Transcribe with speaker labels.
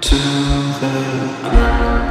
Speaker 1: to the ground.